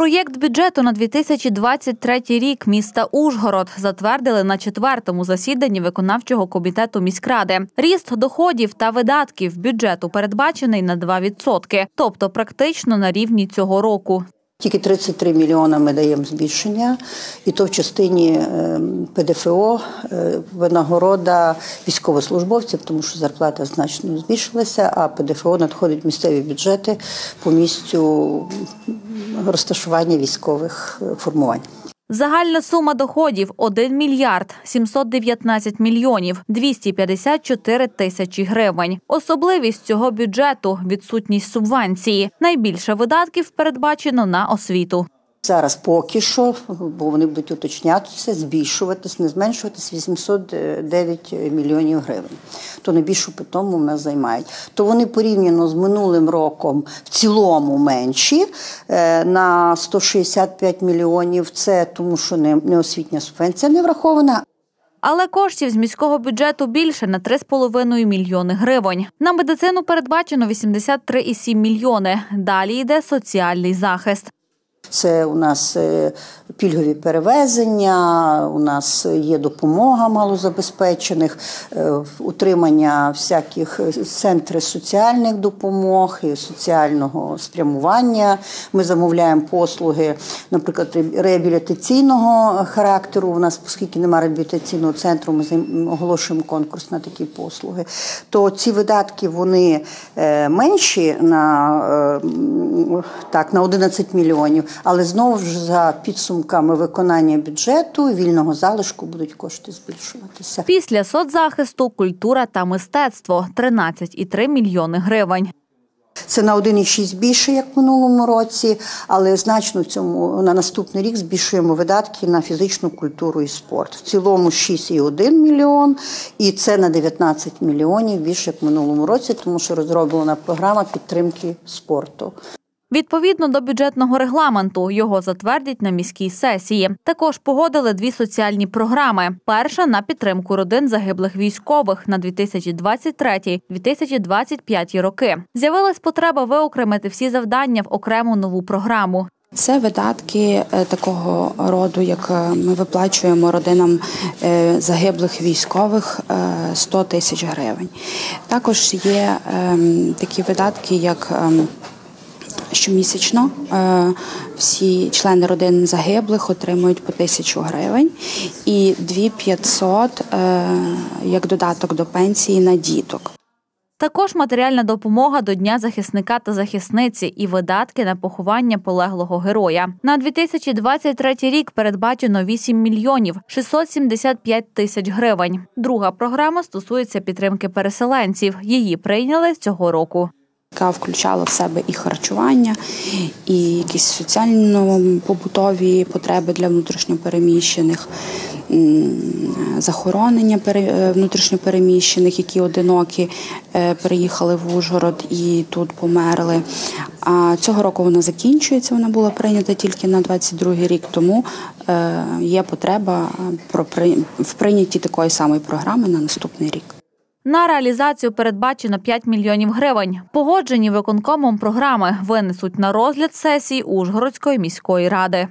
Проєкт бюджету на 2023 рік міста Ужгород затвердили на четвертому засіданні виконавчого комітету міськради. Ріст доходів та видатків бюджету передбачений на 2%, тобто практично на рівні цього року. Тільки 33 мільйони ми даємо збільшення, і то в частині е, ПДФО е, винагорода військовослужбовців, тому що зарплата значно збільшилася, а ПДФО надходить в місцеві бюджети по місцю розташування військових е, формувань. Загальна сума доходів 1 мільярд 719 мільйонів 254 тисячі гривень. Особливість цього бюджету відсутність субвенції. Найбільше видатків передбачено на освіту. Зараз поки що, бо вони будуть уточнятися, збільшуватись, не зменшуватись 809 мільйонів гривень. То найбільшу питому в нас займають. То вони порівняно з минулим роком в цілому менші е, на 165 мільйонів. Це тому, що не, освітня субвенція не врахована. Але коштів з міського бюджету більше на 3,5 мільйони гривень. На медицину передбачено 83,7 мільйони. Далі йде соціальний захист. Це у нас е, пільгові перевезення, у нас є допомога малозабезпечених, е, утримання всяких центрів соціальних допомог і соціального спрямування. Ми замовляємо послуги, наприклад, реабілітаційного характеру. У нас, оскільки немає реабілітаційного центру, ми оголошуємо конкурс на такі послуги. То ці видатки вони е, менші на так на 11 мільйонів. Але знову ж за підсумками виконання бюджету вільного залишку будуть кошти збільшуватися. Після соцзахисту, культура та мистецтво 13,3 мільйони гривень. Це на 1,6 більше, як в минулому році, але значно в цьому на наступний рік збільшуємо видатки на фізичну культуру і спорт. В цілому 6,1 мільйон, і це на 19 мільйонів більше як в минулому році, тому що розроблена програма підтримки спорту. Відповідно до бюджетного регламенту його затвердять на міській сесії. Також погодили дві соціальні програми: перша на підтримку родин загиблих військових на 2023-2025 роки. З'явилась потреба виокремити всі завдання в окрему нову програму. Це видатки е, такого роду, як е, ми виплачуємо родинам е, загиблих військових 100 тисяч гривень. Також є ем, такі видатки, як ем, Щомісячно е, всі члени родин загиблих отримують по тисячу гривень і 2500 е, як додаток до пенсії на діток. Також матеріальна допомога до Дня захисника та захисниці і видатки на поховання полеглого героя. На 2023 рік передбачено 8 мільйонів 675 тисяч гривень. Друга програма стосується підтримки переселенців. Її прийняли цього року яка включала в себе і харчування, і якісь соціально-побутові потреби для внутрішньопереміщених, захоронення е, внутрішньопереміщених, які одинокі е, переїхали в Ужгород і тут померли. А цього року вона закінчується. Вона була прийнята тільки на 22-й рік, тому е, є потреба в прийнятті такої самої програми на наступний рік. На реалізацію передбачено 5 мільйонів гривень. Погоджені виконкомом програми винесуть на розгляд сесії Ужгородської міської ради.